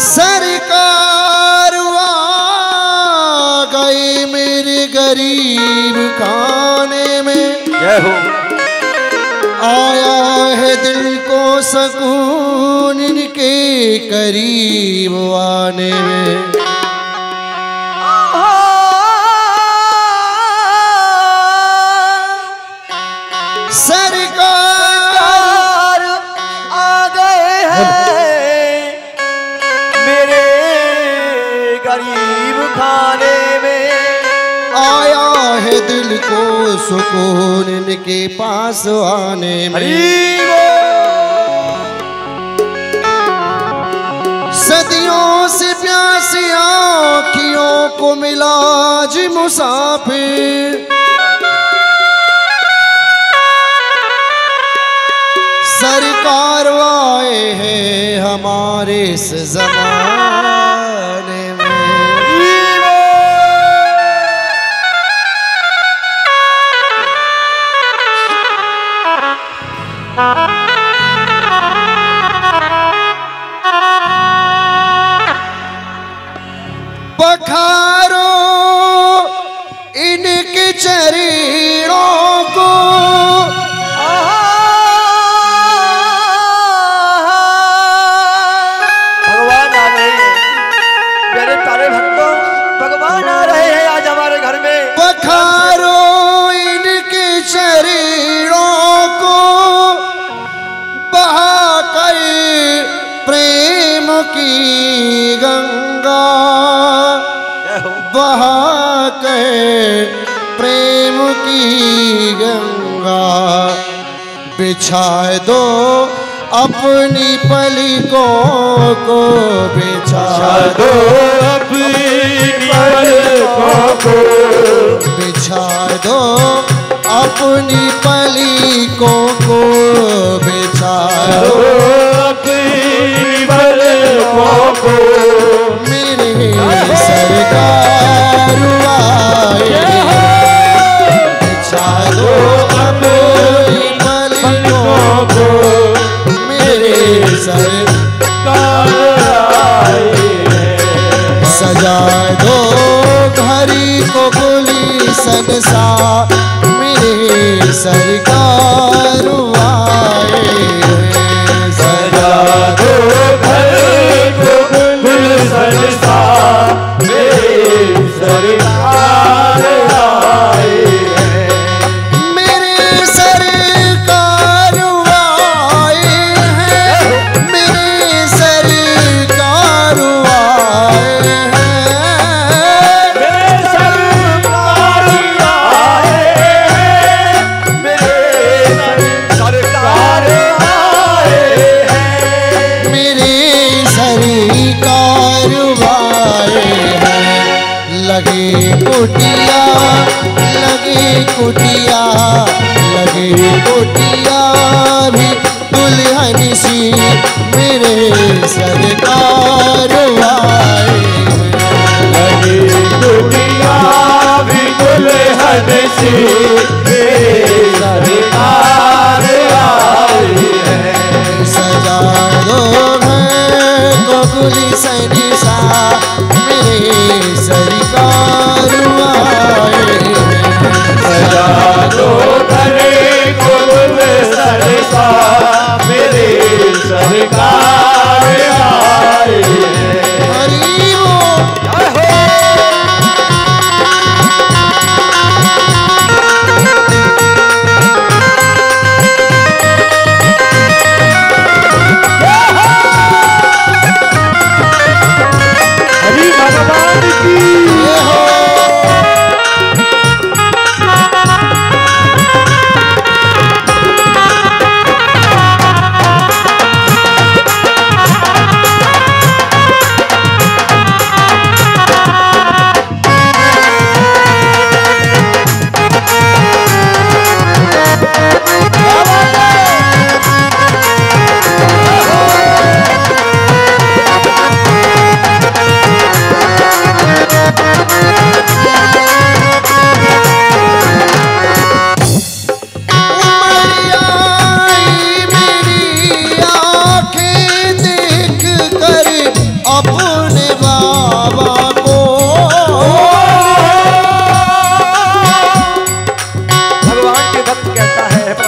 सरकार आ गई मेरे गरीब खाने में। जय हो। आया है दिल को सकून इनके करीब आने में। दिल को सुकून इनके पास आने में? सदियों से प्यासी आँखियों को मिला जी मुसाफिर। सरकार आए हैं हमारे इस जमाने। की गंगा। जय हो बहाकर प्रेम की गंगा। बिछाए दो अपनी पलिकों को बिछा दो अपनी को। बिछा दो अपनी पलिकों को बिछा घड़ी को बोली सनसा मेरे सरकार लगे कोटिया, लगे कुटिया, लगे कोटिया भी दुल्हन सी मेरे सरकार आए। लगे कुटिया भी दुल्हन सजा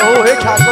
ও হে ঠাকুর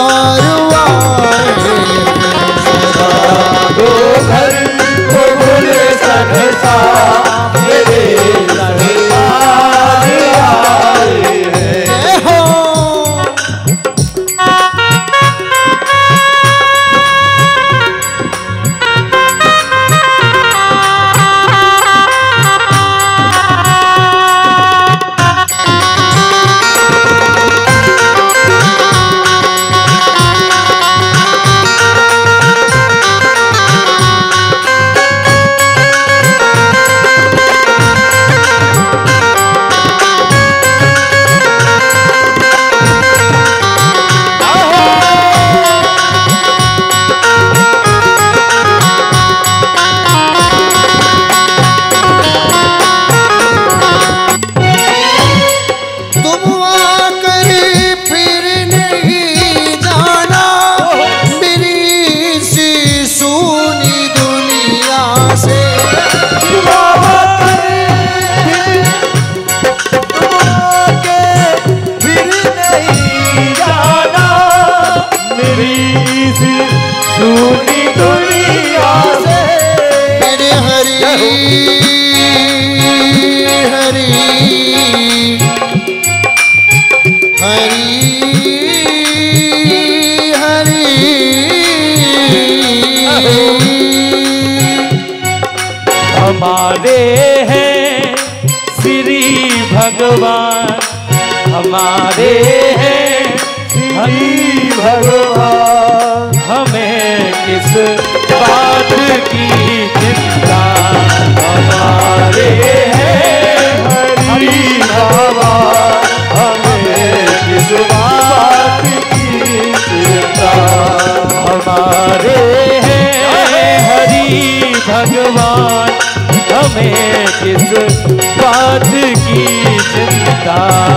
भरता हमारे हैं। श्री भगवान हमारे हैं। श्री भगवान हमें किस बात की की चिंता।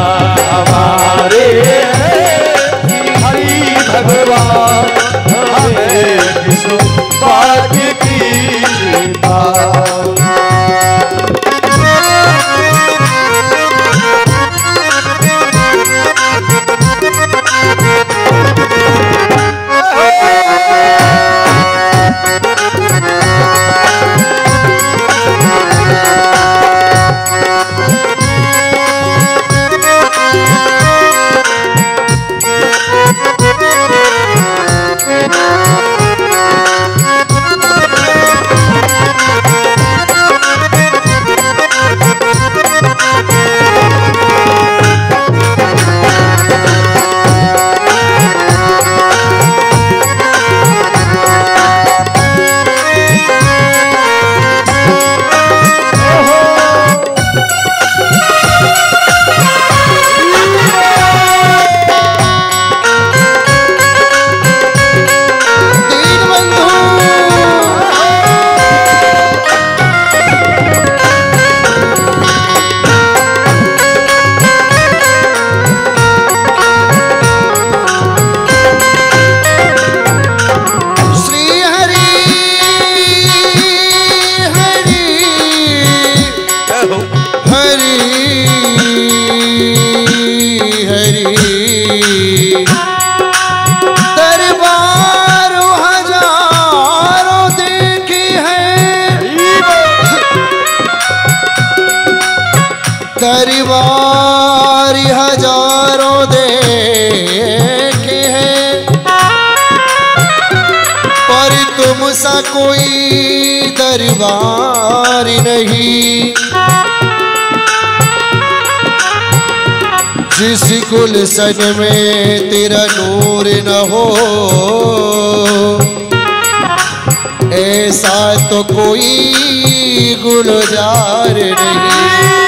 और तुम सा कोई दरबार नहीं। जिस गुलशन में तेरा नूर न हो, ऐसा तो कोई गुलजार नहीं।